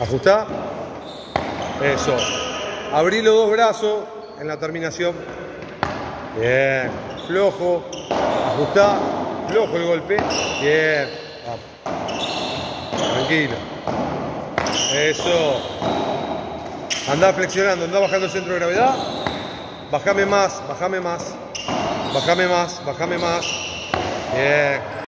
Ajustá. Eso. Abrí los dos brazos en la terminación. Bien. Flojo. Ajustá. Flojo el golpe. Bien. Tranquilo. Eso. Andá flexionando, andá bajando el centro de gravedad. Bajame más, bajame más. Bajame más, bajame más. Bien.